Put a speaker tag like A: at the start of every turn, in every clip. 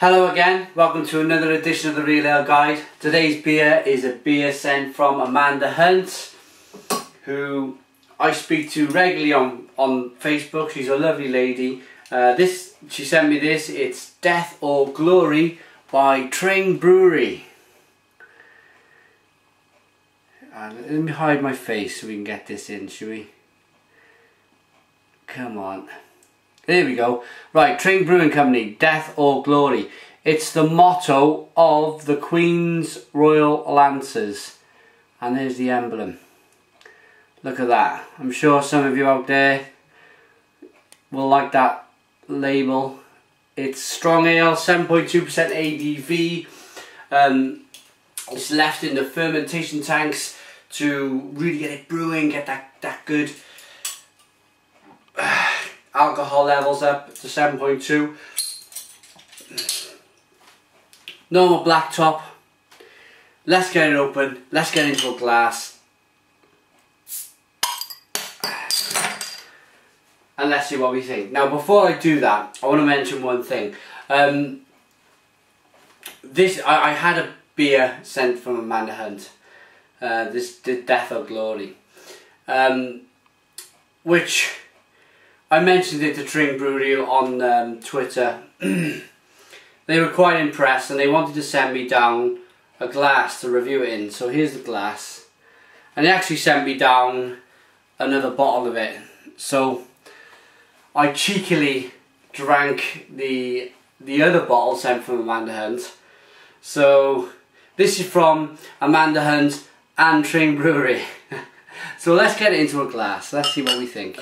A: Hello again, welcome to another edition of the Real Ale Guide. Today's beer is a beer sent from Amanda Hunt, who I speak to regularly on, on Facebook. She's a lovely lady. Uh, this She sent me this, it's Death or Glory by Tring Brewery. Uh, let me hide my face so we can get this in, shall we? Come on. There we go. Right, Tring Brewing Company, Death or Glory. It's the motto of the Queen's Royal Lancers. And there's the emblem. Look at that. I'm sure some of you out there will like that label. It's strong ale, 7.2% ABV. Um, it's left in the fermentation tanks to really get it brewing, get that, that good alcohol levels up to 7.2. Normal black top. Let's get it open. Let's get into a glass. And let's see what we think. Now before I do that, I want to mention one thing. Um, this I, I had a beer sent from Amanda Hunt. Uh, this the Death of Glory. Um, which I mentioned it to Tring Brewery on um, Twitter. they were quite impressed and they wanted to send me down a glass to review it in. So here's the glass. And they actually sent me down another bottle of it. So I cheekily drank the the other bottle sent from Amanda Hunt. So this is from Amanda Hunt and Tring Brewery. so let's get it into a glass. Let's see what we think.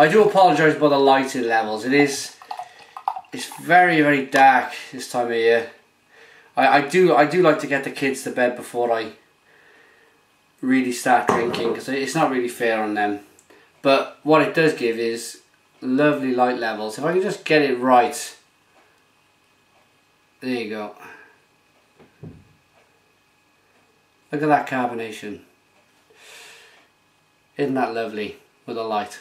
A: I do apologise about the lighting levels. It is it's very very dark this time of year. I, I do I do like to get the kids to bed before I really start drinking because it's not really fair on them. But what it does give is lovely light levels. If I can just get it right. There you go. Look at that carbonation. Isn't that lovely with the light?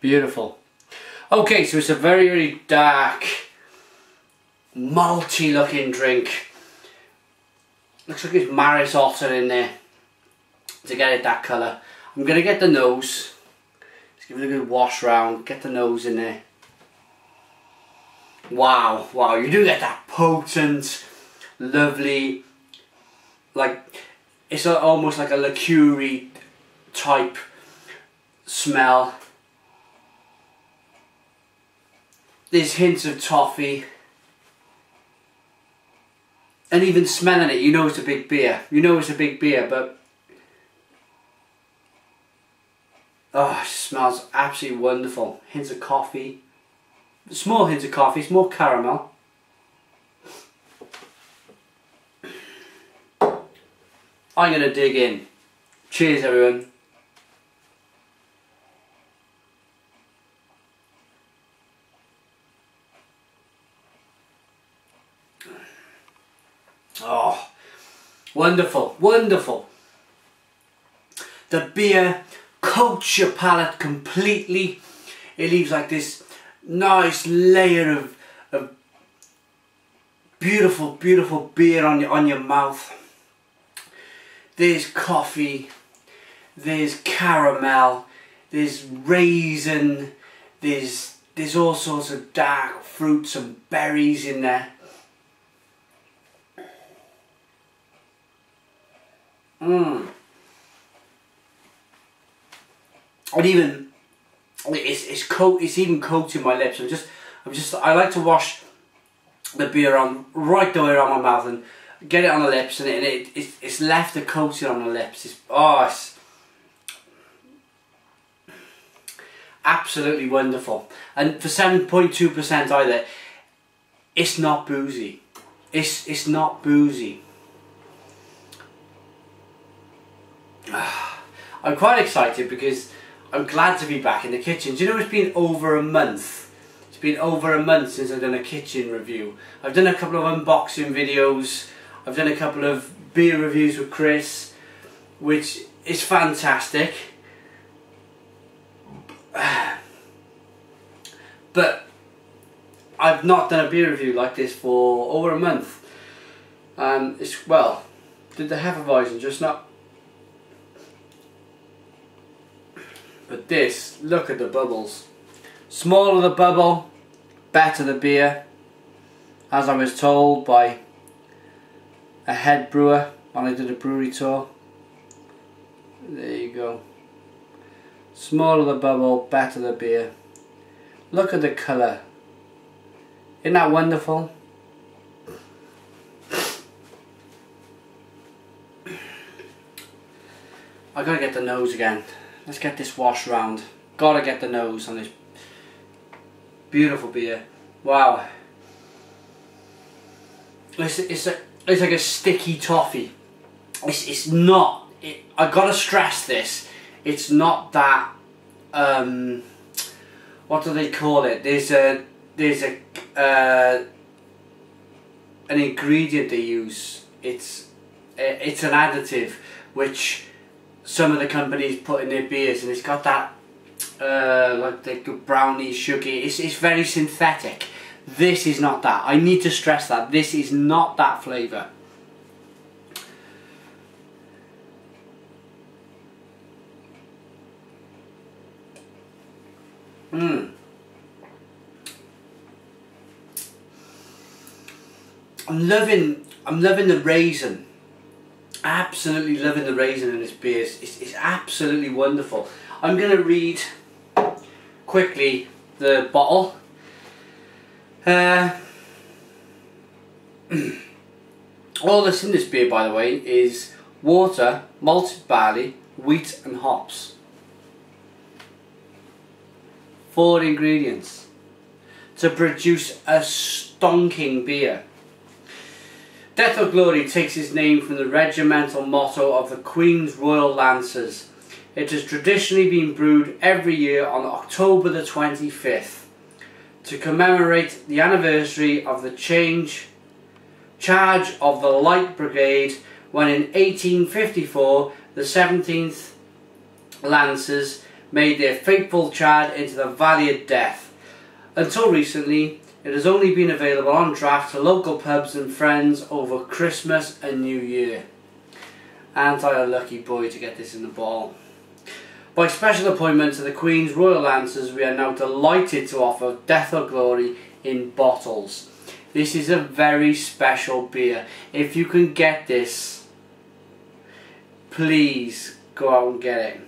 A: Beautiful. Okay, so it's a very, very dark, malty looking drink. Looks like it's Maris Otter in there to get it that colour. I'm going to get the nose. Let's give it a good wash round. Get the nose in there. Wow, wow, you do get that potent, lovely, like, it's a, almost like a liqueur type smell There's hints of toffee. And even smelling it, you know it's a big beer. You know it's a big beer, but... Oh, it smells absolutely wonderful. Hints of coffee. Small hints of coffee, small caramel. I'm going to dig in. Cheers everyone. Oh, wonderful, wonderful. The beer coats your palate completely. It leaves like this nice layer of, of beautiful, beautiful beer on your, on your mouth. There's coffee, there's caramel, there's raisin, there's, there's all sorts of dark fruits and berries in there. Mmm. And even it's it's coat it's even coating my lips. I'm just I'm just I like to wash the beer on right the way around my mouth and get it on the lips and it, it it's, it's left a coating on the lips. It's oh it's absolutely wonderful. And for seven point two percent either, it's not boozy. It's it's not boozy. I'm quite excited because I'm glad to be back in the kitchen. Do you know it's been over a month? It's been over a month since I've done a kitchen review. I've done a couple of unboxing videos. I've done a couple of beer reviews with Chris, which is fantastic. But I've not done a beer review like this for over a month. And it's, well, did the Hefeweizen just not... But this, look at the bubbles. Smaller the bubble, better the beer. As I was told by a head brewer when I did a brewery tour. There you go. Smaller the bubble, better the beer. Look at the colour. Isn't that wonderful? I gotta get the nose again. Let's get this wash round. Gotta get the nose on this beautiful beer. Wow. It's, it's, a, it's like a sticky toffee. It's, it's not, it, I gotta stress this, it's not that, um, what do they call it? There's a, there's a, uh, an ingredient they use. It's, it's an additive which some of the companies put in their beers and it's got that uh, like the brownie sugary it's, it's very synthetic. This is not that. I need to stress that. This is not that flavour Mmm. I'm loving I'm loving the raisin absolutely loving the raisin in this beer. It's, it's, it's absolutely wonderful. I'm going to read quickly the bottle. Uh, all that's in this beer, by the way, is water, malted barley, wheat and hops. Four ingredients to produce a stonking beer. Death or Glory takes its name from the regimental motto of the Queen's Royal Lancers. It has traditionally been brewed every year on October the 25th to commemorate the anniversary of the change charge of the Light Brigade when in 1854 the 17th Lancers made their fateful charge into the Valley of Death. Until recently, it has only been available on draft to local pubs and friends over Christmas and New Year. Aren't I a lucky boy to get this in the ball? By special appointment to the Queen's Royal Lancers, we are now delighted to offer Death or Glory in bottles. This is a very special beer. If you can get this, please go out and get it.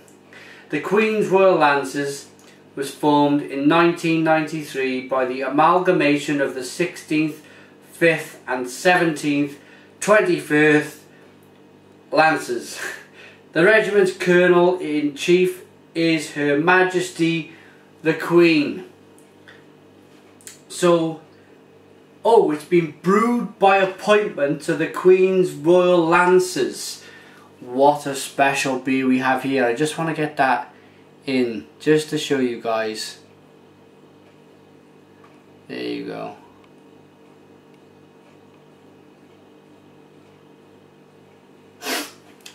A: The Queen's Royal Lancers was formed in 1993 by the amalgamation of the 16th, 5th and 17th, 21st Lancers. The regiment's colonel-in-chief is Her Majesty the Queen. So, oh, it's been brewed by appointment to the Queen's Royal Lancers. What a special beer we have here. I just want to get that in just to show you guys. There you go.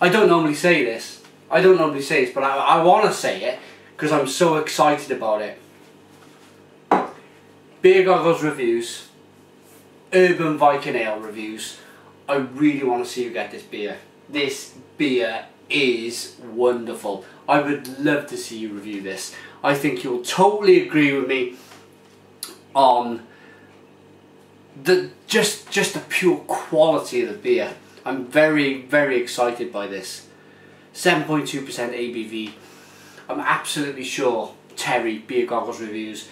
A: I don't normally say this. I don't normally say this but I, I want to say it because I'm so excited about it. Beer Goggles reviews. Urban Viking Ale reviews. I really want to see you get this beer. This beer is wonderful. I would love to see you review this. I think you'll totally agree with me on the just just the pure quality of the beer. I'm very very excited by this. 7.2% ABV. I'm absolutely sure Terry Beer Goggles reviews,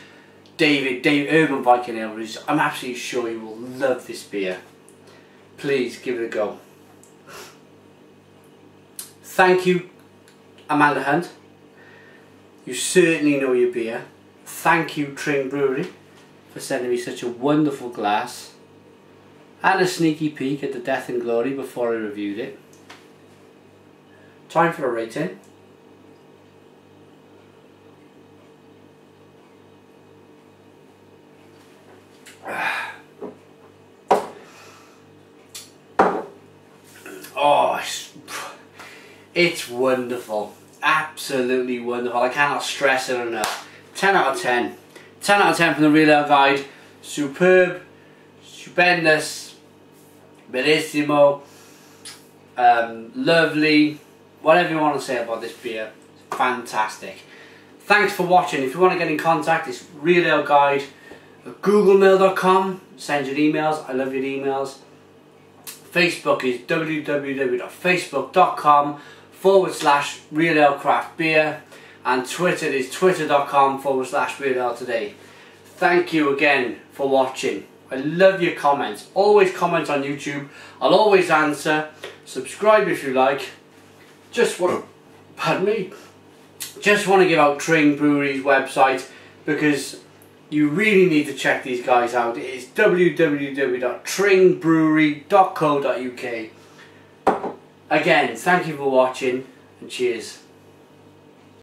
A: David, Dave Urban Viking Ale reviews. I'm absolutely sure you will love this beer. Please give it a go. Thank you, Amanda Hunt. You certainly know your beer. Thank you, Tring Brewery, for sending me such a wonderful glass. And a sneaky peek at the Death and Glory before I reviewed it. Time for a rating. Oh, it's wonderful. Absolutely wonderful. I cannot stress it enough. 10 out of 10. 10 out of 10 from the Real Ale Guide. superb, stupendous, bellissimo, um, lovely, whatever you want to say about this beer. Fantastic. Thanks for watching. If you want to get in contact, it's Real Ale Guide at googlemail.com. Send your emails. I love your emails. Facebook is www.facebook.com forward slash Real Ale Craft Beer. And Twitter is twitter.com forward slash Real Ale Today. Thank you again for watching. I love your comments. Always comment on YouTube. I'll always answer. Subscribe if you like. Just want to, pardon me, just want to give out Tring Brewery's website because you really need to check these guys out. It is www.tringbrewery.co.uk. Again, thank you for watching and cheers.